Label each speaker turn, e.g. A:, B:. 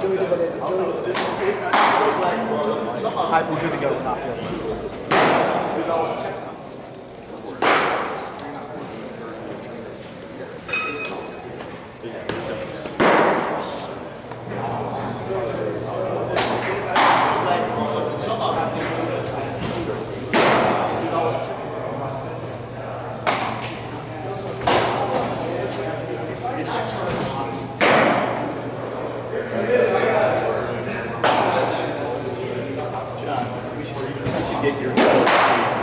A: Did what good to go. Top, yeah.
B: Get your.